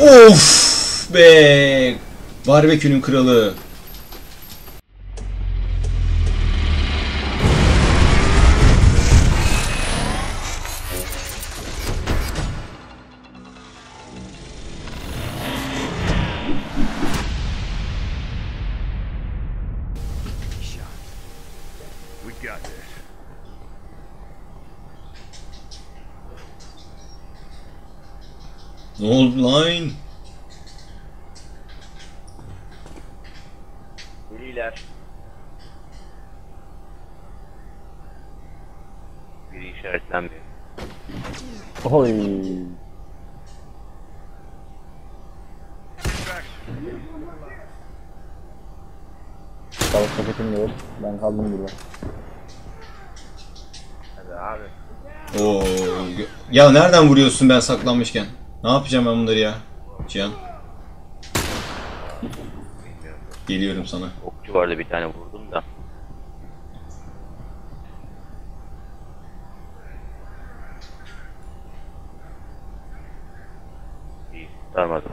Of be! Barbekünün kralı. Ne oldu lan? Biriler. Biri işaretlenmiyor. Oy. Balık paketim de yok. Ben kaldım burada. Hadi abi. Oo. Ya nereden vuruyorsun ben saklanmışken? Ne yapacağım ben bunları ya? Cihan. Geliyorum sana. Okçu vardı bir tane vurdum da. İyi, sarmadım.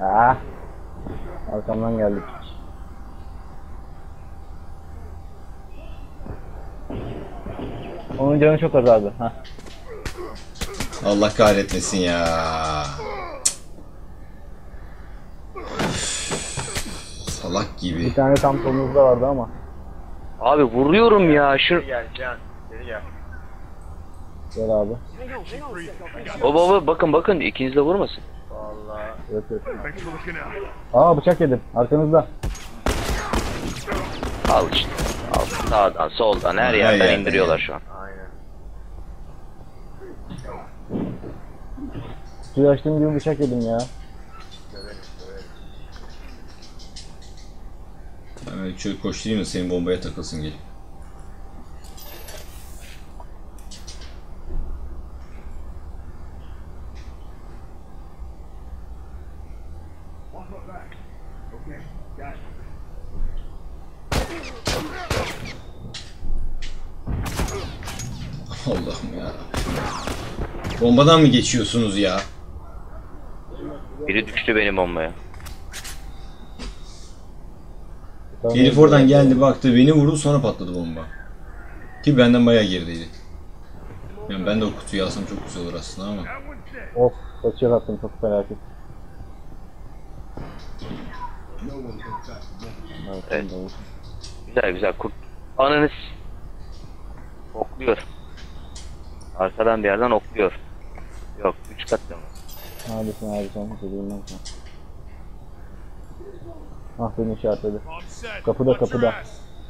Ah. Arkamdan geldik. Onun canı çok az abi. Heh. Allah kahretmesin ya. Salak gibi. Bir tane tam solumuzda vardı ama. Abi vuruyorum ya şu. Gel abi. O baba bakın bakın ikiniz de vurmasın. Evet, evet. Out. Aa bıçak yedim. Arkanızda. Al işte. Sağdan soldan her yerden yerden indiriyorlar şu an. Suyu açtığım gibi bıçak yedim ya. Hemen şöyle koşturayım da senin bombaya takılsın gel. Allah'ım ya. Bombadan mı geçiyorsunuz ya? Biri düştü benim bombaya. Herif oradan geldi baktı beni vurdu sonra patladı bomba. Ki benden bayağı gerideydi. Yani ben de o kutuyu alsam çok güzel olur aslında ama. Of bıçak attım çok felaket. Evet. Güzel güzel kurt. Ananız. Okluyor. Arkadan bir yerden okluyor. Yok üç kat da mı? Neredesin abi sen? Ben sana. Ah beni işaretledi. Kapıda kapıda.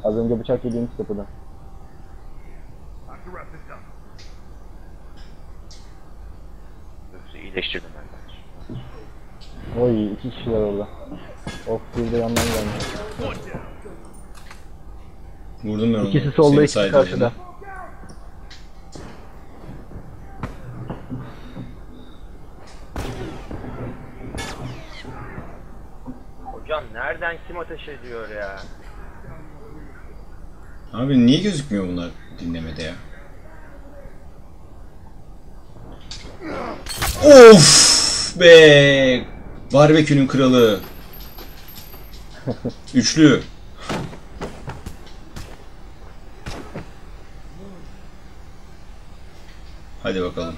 Az önce bıçak yediğimiz kapıda. Yoksa iyileştirdim ben. Oy iki kişiler orada. Of bir de yandan down. Vurdum ben onu. İkisi solda ikisi karşıda. yerine. Kim ateş ediyor ya? Abi niye gözükmüyor bunlar dinlemede ya? Of be! Barbekünün kralı. Üçlü. Hadi bakalım.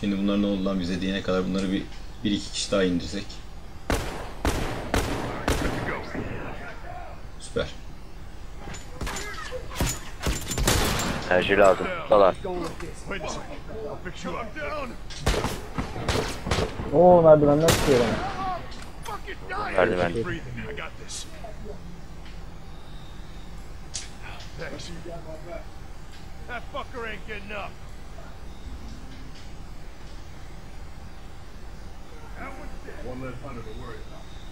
Şimdi bunlar ne oldu lan bize diyene kadar bunları bir, bir iki kişi daha indirsek. Enerji şey lazım. Dalar. Oo merdivenden çıkıyor bana. Merdiven. That fucker ain't getting up. One less hunter to worry about.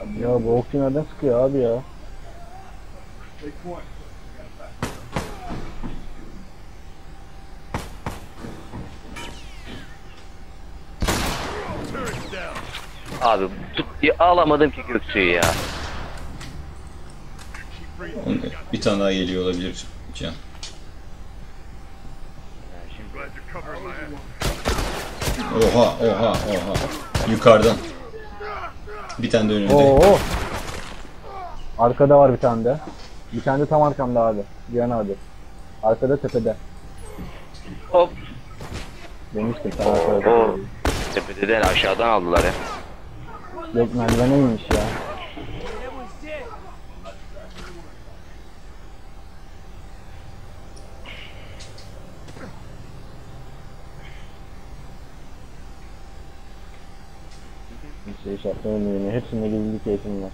Ya bu okçu nereden sıkıyor abi ya? Abi tut alamadım ki Göksu'yu ya. Bir tane daha geliyor olabilir Can. Oha oha oha. Yukarıdan. Bir tane de önünde. Oo. Arkada var bir tane de. Bir tane de tam arkamda abi. Cihan abi. Arkada tepede. hop. Demiştim sen arkada. Oo. tepede. Tepeden aşağıdan aldılar ya. Yok merdivene inmiş ya. İşte işaretlerin ürünü. Hepsinde gizlilik eğitim var.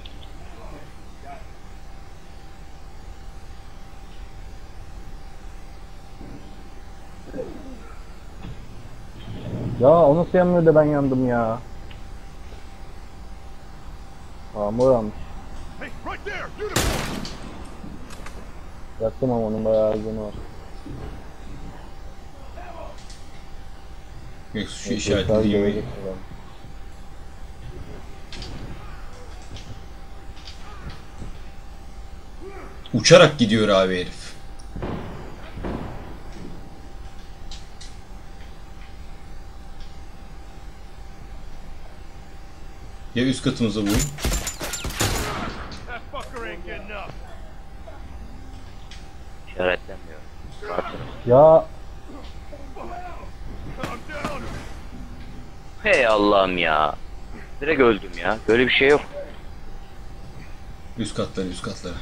Ya o nasıl yanmıyor da ben yandım ya. Hamur almış. Yaktım ama onun bayağı azgını var. Yok, Şu Tekrar işaretlediğimi. Uçarak gidiyor abi herif. Ya üst katımıza vurun. İşaretlenmiyor. Ya! Hey Allah'ım ya. Direkt öldüm ya. Böyle bir şey yok. Üst katlara üst katlara.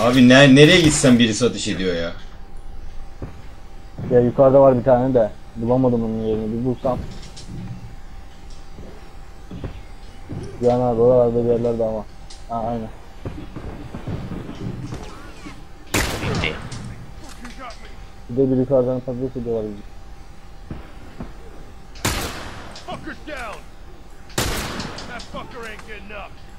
Abi ne, nereye gitsen birisi ateş ediyor ya. ya yukarıda var bir tane de. Bulamadım onun yerini. Bir bulsam. Cihan abi oralarda bir yerlerde ama. Ha aynen. Bir de bir yukarıdan patates ediyorlar bizi. Fucker's down! That fucker ain't getting up!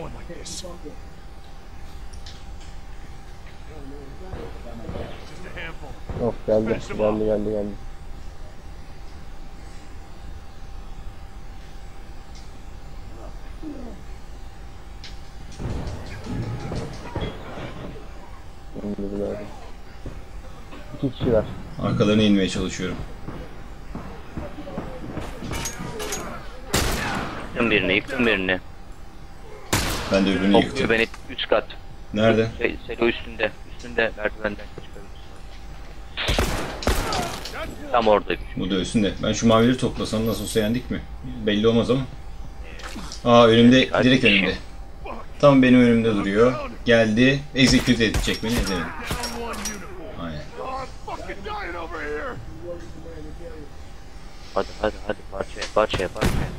Going like this. Handful. Of geldi. Geldi geldi geldi. İki kişiler. Arkalarına inmeye çalışıyorum. Yıktım birini, yıktım birini. Ben de öbürünü yıktım. beni üst kat. Nerede? Şey, Selo üstünde. Üstünde merdivenden çıkıyoruz. Tam oradaymış. Bu da üstünde. Ben şu mavileri toplasam nasıl olsa yendik mi? Belli olmaz ama. Aa önümde, direkt önümde. Tam benim önümde duruyor. Geldi. Execute edecek beni edemedim. Aynen. Hadi hadi hadi parçaya parçaya parçaya.